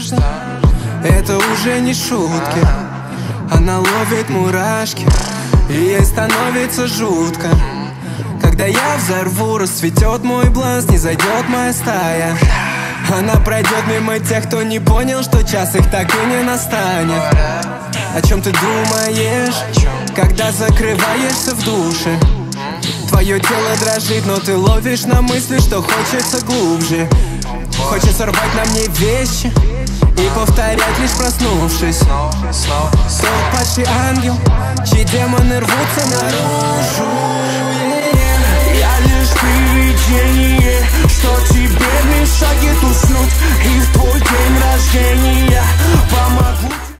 осторожно Это уже не шутки. Она ловит мурашки. И ей становится жутко. Когда я взорву, расцветет мой бланс Не зайдет моя стая. Она пройдет мимо тех, кто не понял Что час их так и не настанет. О чем ты думаешь, когда закрываешься в душе? Твое тело дрожит, но ты ловишь на мысли, что хочется глубже. Хочется рвать на мне вещи повторять лишь проснувшись. Тот падший ангел, чьи демоны рвутся наружу